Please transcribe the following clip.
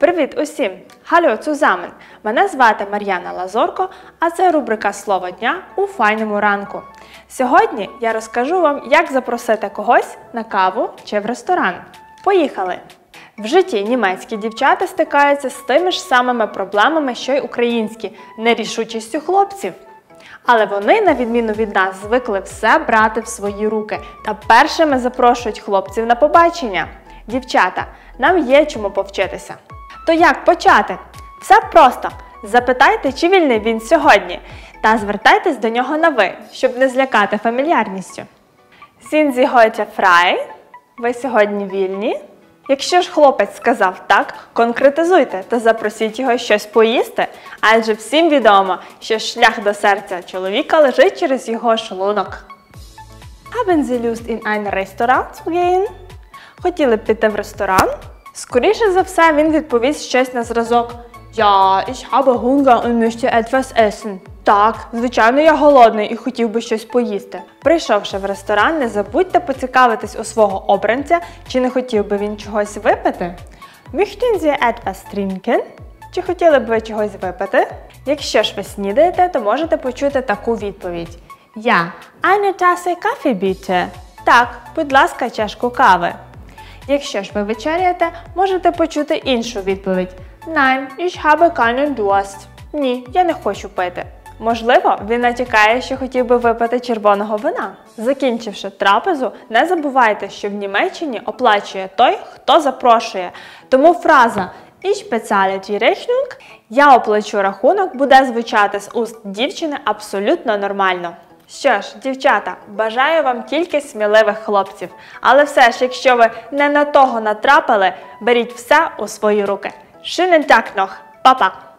Привіт усім! Hallo zusammen! Мене звати Мар'яна Лазорко, а це рубрика Слово дня у файному ранку. Сьогодні я розкажу вам, як запросити когось на каву чи в ресторан. Поїхали! В житті німецькі дівчата стикаються з тими ж самими проблемами, що й українські нерішучістю хлопців. Але вони, на відміну від нас, звикли все брати в свої руки та першими запрошують хлопців на побачення. Дівчата, нам є чому повчитися. То як почати? Все просто. Запитайте, чи вільний він сьогодні, та звертайтесь до нього на ви, щоб не злякати фамільярністю. Sie heute frei? Ви сьогодні вільні? Якщо ж хлопець сказав так, конкретизуйте та запросіть його щось поїсти, адже всім відомо, що шлях до серця чоловіка лежить через його шлунок. Haben Sie Lust in ein Restaurant zu gehen? Хотіли б піти в ресторан? Скоріше за все, він відповість щось на зразок. Ja, ich habe Hunger und möchte etwas essen. Так, звичайно, я голодний і хотів би щось поїсти. Прийшовши в ресторан, не забудьте поцікавитись у свого обранця, чи не хотів би він чогось випити. Möchten Sie etwas trinken? Чи хотіли б ви чогось випити? Якщо ж ви снідаєте, то можете почути таку відповідь: Я, eine Tasse Kaffee bitte. Так, будь ласка, чашку кави. Якщо ж ви вечеряєте, можете почути іншу відповідь: Nein, ich habe keinen Durst. Ні, я не хочу пити. Можливо, він натякає, що хотів би випити червоного вина. Закінчивши трапезу, не забувайте, що в Німеччині оплачує той, хто запрошує. Тому фраза Ich bezahle die Rechnung Я оплачу рахунок буде звучати з уст дівчини абсолютно нормально. Що ж, дівчата, бажаю вам тільки сміливих хлопців. Але все ж, якщо ви не на того натрапили, беріть все у свої руки. Шинен так ног, Па-па!